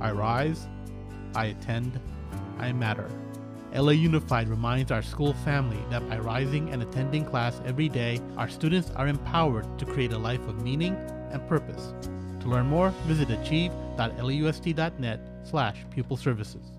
I rise, I attend, I matter. LA Unified reminds our school family that by rising and attending class every day, our students are empowered to create a life of meaning and purpose. To learn more, visit achieve.lausd.net slash pupil services.